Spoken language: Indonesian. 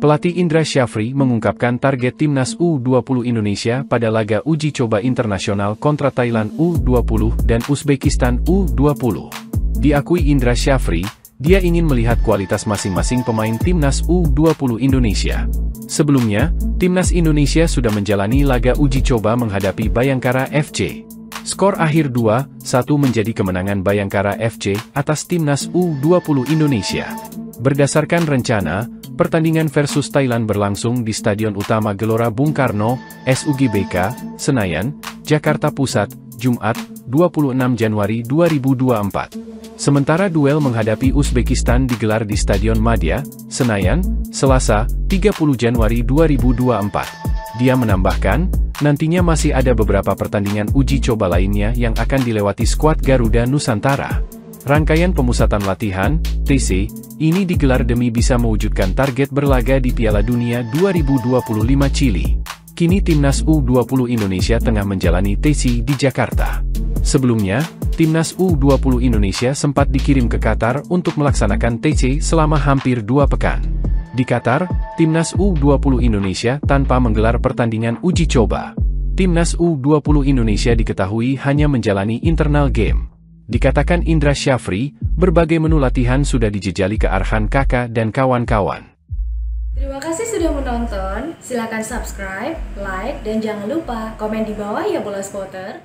Pelatih Indra Syafri mengungkapkan target timnas U20 Indonesia pada laga uji coba internasional kontra Thailand U20 dan Uzbekistan U20. Diakui Indra Syafri, dia ingin melihat kualitas masing-masing pemain timnas U20 Indonesia. Sebelumnya, timnas Indonesia sudah menjalani laga uji coba menghadapi Bayangkara FC. Skor akhir 2-1 menjadi kemenangan Bayangkara FC atas timnas U20 Indonesia. Berdasarkan rencana, Pertandingan versus Thailand berlangsung di Stadion Utama Gelora Bung Karno, SUGBK, Senayan, Jakarta Pusat, Jumat, 26 Januari 2024. Sementara duel menghadapi Uzbekistan digelar di Stadion Madia, Senayan, Selasa, 30 Januari 2024. Dia menambahkan, nantinya masih ada beberapa pertandingan uji coba lainnya yang akan dilewati skuad Garuda Nusantara. Rangkaian pemusatan latihan, TC, ini digelar demi bisa mewujudkan target berlaga di Piala Dunia 2025 Chili. Kini Timnas U20 Indonesia tengah menjalani TC di Jakarta. Sebelumnya, Timnas U20 Indonesia sempat dikirim ke Qatar untuk melaksanakan TC selama hampir dua pekan. Di Qatar, Timnas U20 Indonesia tanpa menggelar pertandingan uji coba. Timnas U20 Indonesia diketahui hanya menjalani internal game. Dikatakan Indra Syafri, berbagai menu latihan sudah dijejali ke Arhan Kakak dan kawan-kawan. Terima kasih sudah menonton. Silahkan subscribe, like, dan jangan lupa komen di bawah ya bola spotter.